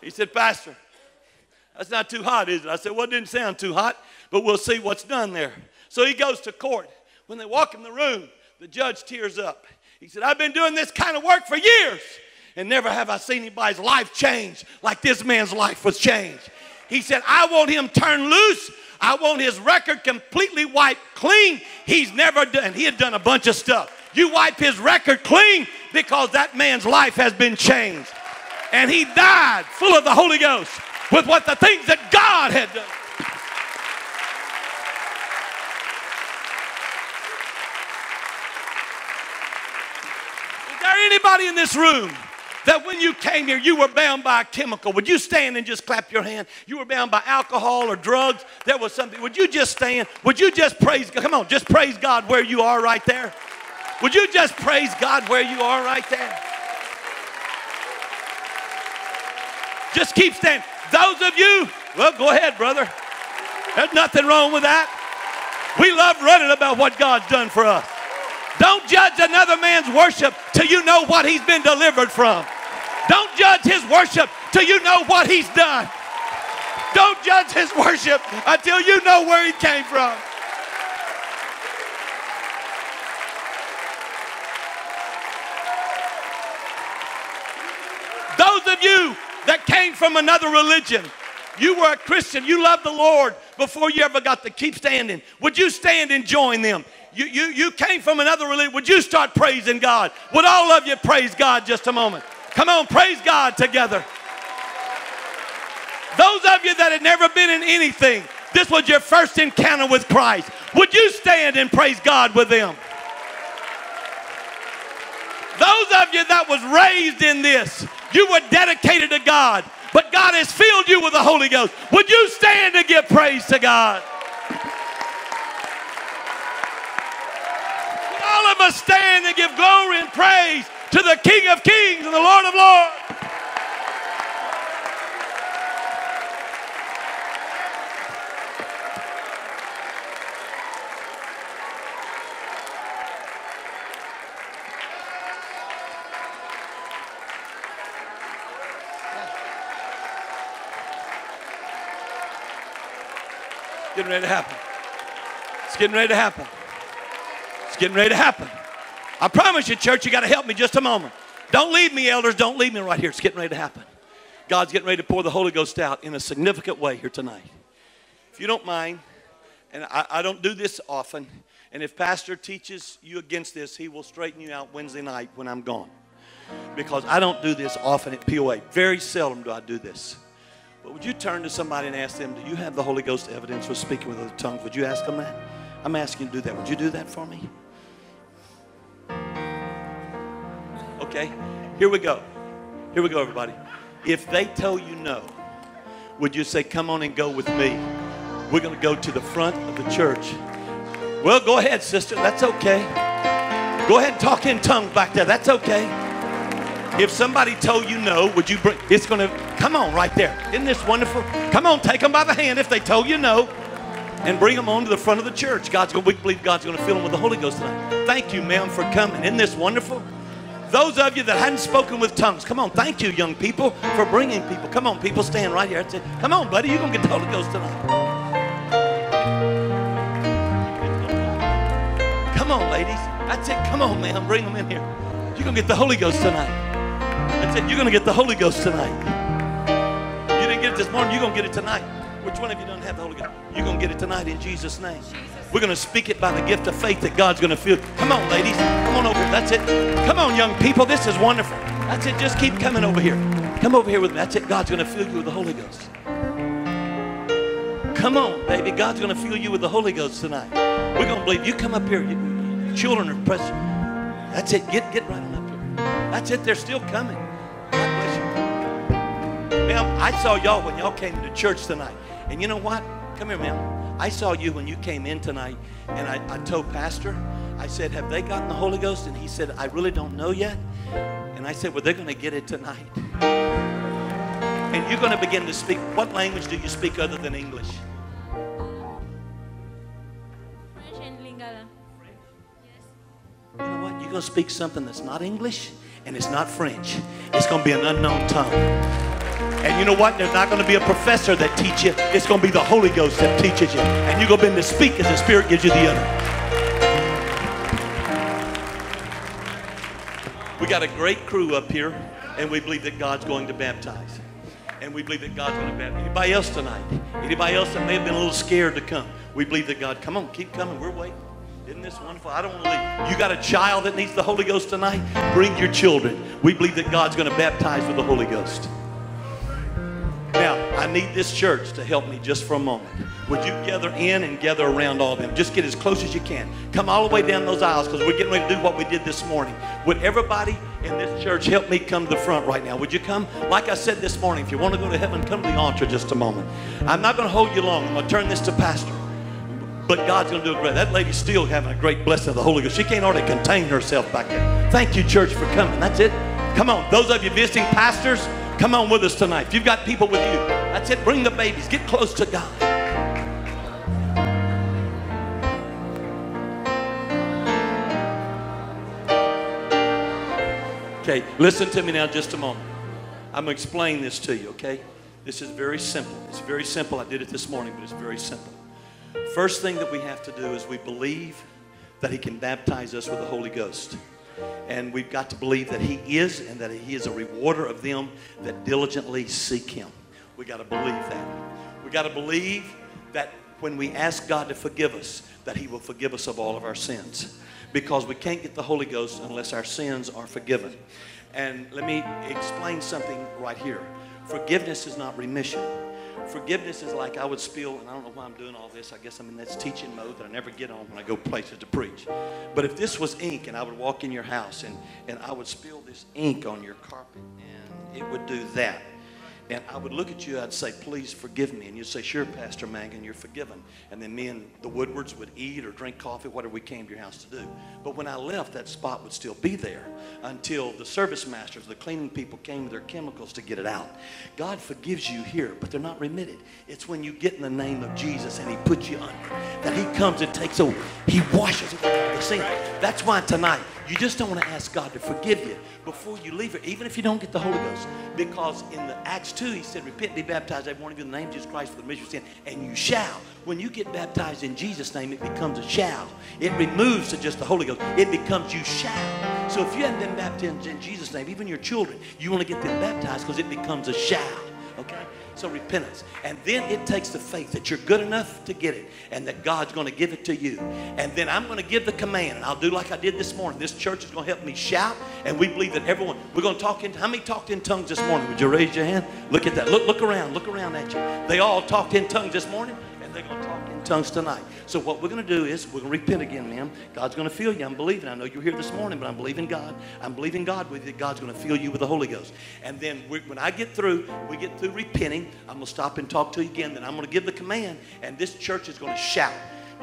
He said, Pastor, that's not too hot, is it? I said, Well, it didn't sound too hot, but we'll see what's done there. So he goes to court. When they walk in the room, the judge tears up. He said, I've been doing this kind of work for years, and never have I seen anybody's life change like this man's life was changed. He said, I want him turned loose. I want his record completely wiped clean. He's never done, he had done a bunch of stuff. You wipe his record clean because that man's life has been changed. And he died full of the Holy Ghost with what the things that God had done. There anybody in this room that when you came here, you were bound by a chemical? Would you stand and just clap your hand? You were bound by alcohol or drugs? There was something. Would you just stand? Would you just praise God? Come on, just praise God where you are right there. Would you just praise God where you are right there? Just keep standing. Those of you, well, go ahead, brother. There's nothing wrong with that. We love running about what God's done for us. Don't judge another man's worship till you know what he's been delivered from. Don't judge his worship till you know what he's done. Don't judge his worship until you know where he came from. Those of you that came from another religion, you were a Christian, you loved the Lord before you ever got to keep standing. Would you stand and join them? You, you, you came from another religion. Would you start praising God? Would all of you praise God just a moment? Come on, praise God together. Those of you that had never been in anything, this was your first encounter with Christ. Would you stand and praise God with them? Those of you that was raised in this, you were dedicated to God, but God has filled you with the Holy Ghost. Would you stand and give praise to God? Of us stand and give glory and praise to the King of Kings and the Lord of Lords. getting ready to happen. It's getting ready to happen. Getting ready to happen. I promise you, church, you got to help me just a moment. Don't leave me, elders. Don't leave me right here. It's getting ready to happen. God's getting ready to pour the Holy Ghost out in a significant way here tonight. If you don't mind, and I, I don't do this often, and if Pastor teaches you against this, he will straighten you out Wednesday night when I'm gone. Because I don't do this often at POA. Very seldom do I do this. But would you turn to somebody and ask them, Do you have the Holy Ghost evidence for speaking with other tongues? Would you ask them that? I'm asking you to do that. Would you do that for me? Okay, here we go. Here we go, everybody. If they tell you no, would you say, Come on and go with me? We're going to go to the front of the church. Well, go ahead, sister. That's okay. Go ahead and talk in tongues back there. That's okay. If somebody told you no, would you bring? It's going to come on right there. Isn't this wonderful? Come on, take them by the hand if they told you no, and bring them on to the front of the church. God's going. We believe God's going to fill them with the Holy Ghost tonight. Thank you, ma'am, for coming. Isn't this wonderful? Those of you that hadn't spoken with tongues, come on. Thank you, young people, for bringing people. Come on, people, stand right here. I said, Come on, buddy. You're going to get the Holy Ghost tonight. Come on, ladies. That's it. Come on, man. Bring them in here. You're going to get the Holy Ghost tonight. That's it. You're going to get the Holy Ghost tonight. You didn't get it this morning. You're going to get it tonight. Which one of you don't have the Holy Ghost? You're going to get it tonight in Jesus' name. We're going to speak it by the gift of faith that God's going to fill. Come on, ladies. Come on over. here. That's it. Come on, young people. This is wonderful. That's it. Just keep coming over here. Come over here with me. That's it. God's going to fill you with the Holy Ghost. Come on, baby. God's going to fill you with the Holy Ghost tonight. We're going to believe. You come up here. You, children are present. That's it. Get, get right on up here. That's it. They're still coming. God bless you. Ma'am, I saw y'all when y'all came to church tonight. And you know what? Come here, ma'am. I saw you when you came in tonight. And I, I told Pastor, I said, Have they gotten the Holy Ghost? And he said, I really don't know yet. And I said, Well, they're going to get it tonight. And you're going to begin to speak. What language do you speak other than English? French and Lingala. French? Yes. You know what? You're going to speak something that's not English and it's not French. It's going to be an unknown tongue. And you know what? There's not going to be a professor that teach you. It's going to be the Holy Ghost that teaches you. And you're going to be begin to speak as the Spirit gives you the other. We got a great crew up here, and we believe that God's going to baptize. And we believe that God's going to baptize. Anybody else tonight? Anybody else that may have been a little scared to come? We believe that God, come on, keep coming. We're waiting. Isn't this wonderful? I don't want to leave. You got a child that needs the Holy Ghost tonight? Bring your children. We believe that God's going to baptize with the Holy Ghost. I need this church to help me just for a moment. Would you gather in and gather around all of them? Just get as close as you can. Come all the way down those aisles because we're getting ready to do what we did this morning. Would everybody in this church help me come to the front right now? Would you come? Like I said this morning, if you want to go to heaven, come to the altar just a moment. I'm not going to hold you long. I'm going to turn this to Pastor. But God's going to do great. That lady's still having a great blessing of the Holy Ghost. She can't hardly contain herself back there. Thank you, church, for coming. That's it. Come on. Those of you visiting pastors, come on with us tonight. If you've got people with you, that's it. Bring the babies. Get close to God. Okay, listen to me now just a moment. I'm going to explain this to you, okay? This is very simple. It's very simple. I did it this morning, but it's very simple. First thing that we have to do is we believe that He can baptize us with the Holy Ghost. And we've got to believe that He is and that He is a rewarder of them that diligently seek Him. We got to believe that. We got to believe that when we ask God to forgive us, that He will forgive us of all of our sins. Because we can't get the Holy Ghost unless our sins are forgiven. And let me explain something right here. Forgiveness is not remission. Forgiveness is like I would spill, and I don't know why I'm doing all this. I guess I'm in this teaching mode that I never get on when I go places to preach. But if this was ink and I would walk in your house and, and I would spill this ink on your carpet and it would do that. And I would look at you, I'd say, please forgive me. And you'd say, sure, Pastor Mangun, you're forgiven. And then me and the Woodwards would eat or drink coffee, whatever we came to your house to do. But when I left, that spot would still be there until the service masters, the cleaning people came with their chemicals to get it out. God forgives you here, but they're not remitted. It's when you get in the name of Jesus and he puts you under, that he comes and takes over. He washes away the sin. That's why tonight, you just don't want to ask God to forgive you before you leave here, even if you don't get the Holy Ghost. Because in the Acts 2, he said, Repent, be baptized, every one of you in the name of Jesus Christ for the remission of sin, and you shall. When you get baptized in Jesus' name, it becomes a shall. It removes to just the Holy Ghost. It becomes you shall. So if you haven't been baptized in Jesus' name, even your children, you want to get them baptized because it becomes a shall. Okay? So repentance. And then it takes the faith that you're good enough to get it and that God's going to give it to you. And then I'm going to give the command and I'll do like I did this morning. This church is going to help me shout and we believe that everyone, we're going to talk in, how many talked in tongues this morning? Would you raise your hand? Look at that. Look, look around. Look around at you. They all talked in tongues this morning they're going to talk in tongues tonight. So what we're going to do is we're going to repent again, ma'am. God's going to fill you. I'm believing. I know you're here this morning, but I'm believing God. I'm believing God with you. God's going to fill you with the Holy Ghost. And then when I get through, we get through repenting. I'm going to stop and talk to you again. Then I'm going to give the command, and this church is going to shout.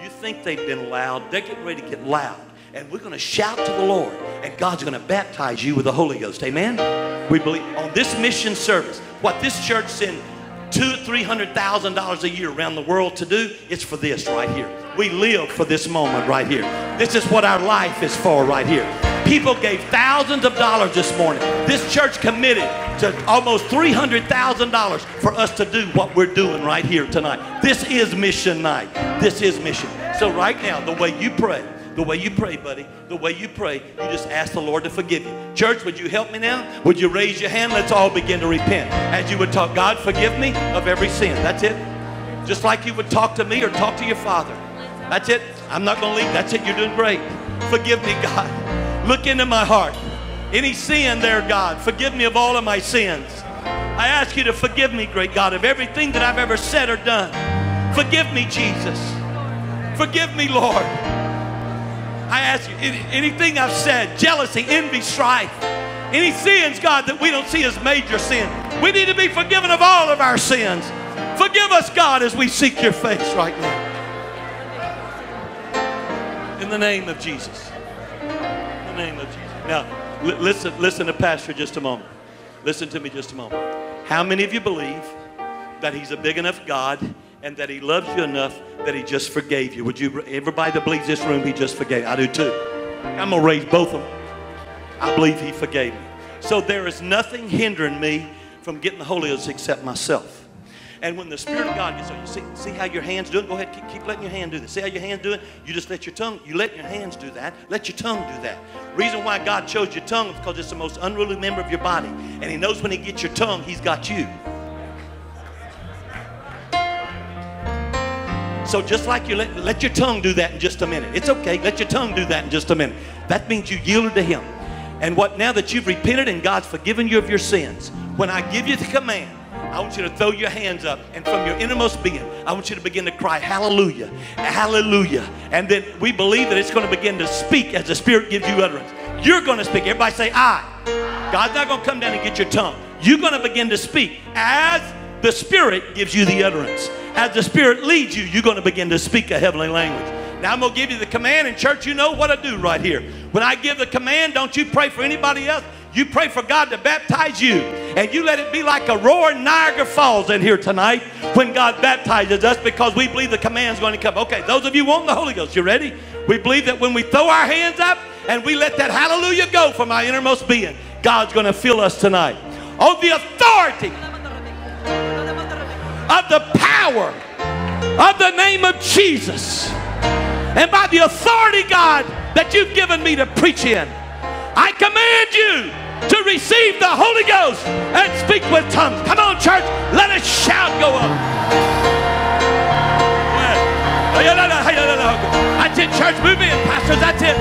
You think they've been loud? They're getting ready to get loud. And we're going to shout to the Lord, and God's going to baptize you with the Holy Ghost. Amen? We believe on this mission service, what this church sent two, three hundred thousand dollars a year around the world to do, it's for this right here. We live for this moment right here. This is what our life is for right here. People gave thousands of dollars this morning. This church committed to almost $300,000 for us to do what we're doing right here tonight. This is mission night. This is mission. So right now, the way you pray, the way you pray, buddy, the way you pray, you just ask the Lord to forgive you. Church, would you help me now? Would you raise your hand? Let's all begin to repent. As you would talk, God, forgive me of every sin. That's it. Just like you would talk to me or talk to your father. That's it. I'm not going to leave. That's it. You're doing great. Forgive me, God. Look into my heart. Any sin there, God, forgive me of all of my sins. I ask you to forgive me, great God, of everything that I've ever said or done. Forgive me, Jesus. Forgive me, Lord. I ask you, anything I've said, jealousy, envy, strife, any sins, God, that we don't see as major sin, we need to be forgiven of all of our sins. Forgive us, God, as we seek your face right now. In the name of Jesus. In the name of Jesus. Now, li- listen, listen to Pastor just a moment. Listen to me just a moment. How many of you believe that He's a big enough God and that He loves you enough that He just forgave you? Would you, everybody that believes this room, He just forgave? I do too. I'm gonna raise both of them. I believe He forgave me. So there is nothing hindering me from getting the Holy Ghost except myself. And when the Spirit of God gets on you, see, see how your hands doing? Go ahead, keep, keep letting your hand do this. See how your hands doing? You just let your tongue, you let your hands do that. Let your tongue do that. Reason why God chose your tongue is because it's the most unruly member of your body. And He knows when He gets your tongue, He's got you. So just like you let, let your tongue do that in just a minute. It's okay. Let your tongue do that in just a minute. That means you yielded to Him. And what now that you've repented and God's forgiven you of your sins, when I give you the command, I want you to throw your hands up, and from your innermost being, I want you to begin to cry, Hallelujah, Hallelujah. And then we believe that it's going to begin to speak as the Spirit gives you utterance. You're going to speak. Everybody say, I. God's not going to come down and get your tongue. You're going to begin to speak as the Spirit gives you the utterance. As the Spirit leads you, you're going to begin to speak a heavenly language. Now I'm going to give you the command, and church, you know what I do right here. When I give the command, don't you pray for anybody else. You pray for God to baptize you, and you let it be like a roaring Niagara Falls in here tonight when God baptizes us because we believe the command is going to come. Okay, those of you wanting the Holy Ghost, you ready? We believe that when we throw our hands up and we let that hallelujah go from our innermost being, God's going to fill us tonight. On the authority of the power of the name of Jesus and by the authority, God, that you've given me to preach in, I command you to receive the Holy Ghost and speak with tongues. Come on, church, let a shout go up. That's it, church. Move in, pastors. That's it.